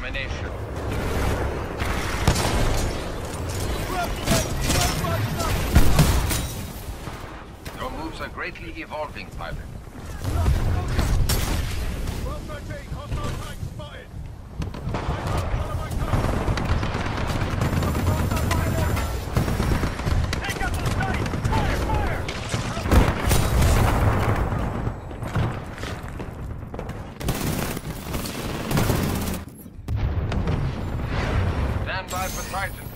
domination. Your moves are greatly evolving, pilot. By for Titanfall.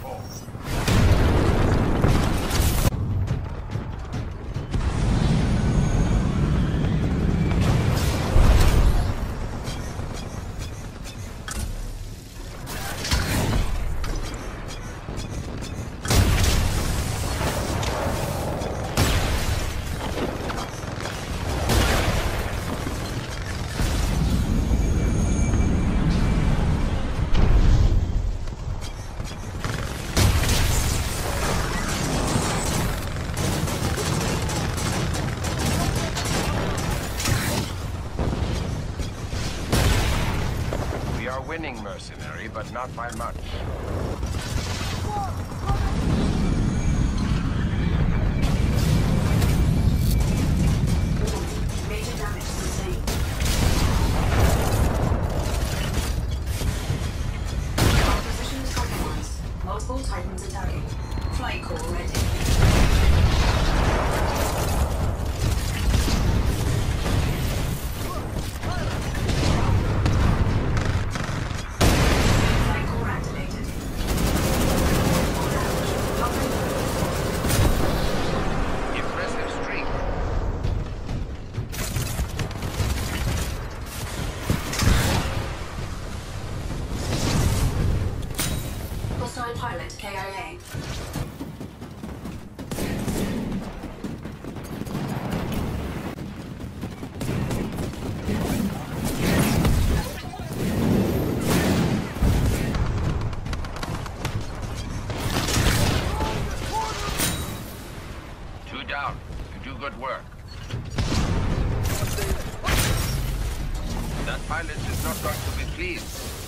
Winning, mercenary, but not by much. Major damage sustained. Our is compromised. Multiple Titans attacking. Flight core ready. KIA. Two down. You do good work. That pilot is not going to be pleased.